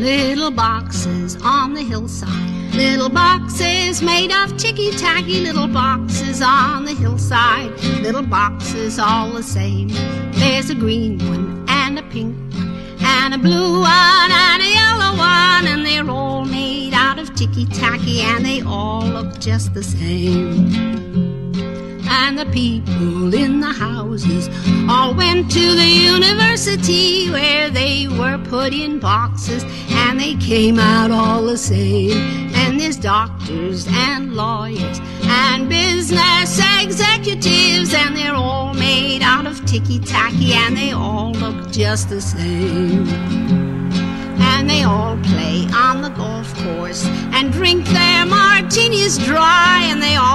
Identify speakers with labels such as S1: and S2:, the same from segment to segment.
S1: Little boxes on the hillside. Little boxes made of ticky tacky. Little boxes on the hillside. Little boxes all the same. There's a green one and a pink one and a blue one and a yellow one. And they're all made out of ticky tacky and they all look just the same and the people in the houses all went to the university put in boxes and they came out all the same. And there's doctors and lawyers and business executives and they're all made out of ticky tacky and they all look just the same and they all play on the golf course and drink their martinis dry and they all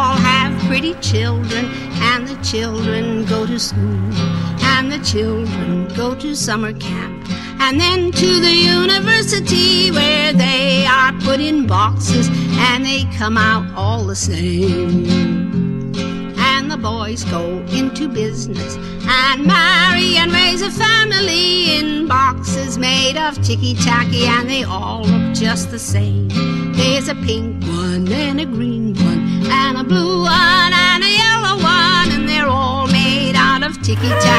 S1: children go to school and the children go to summer camp and then to the university where they are put in boxes and they come out all the same and the boys go into business and marry and raise a family in boxes made of ticky tacky, and they all look just the same. There's a pink one and a green one all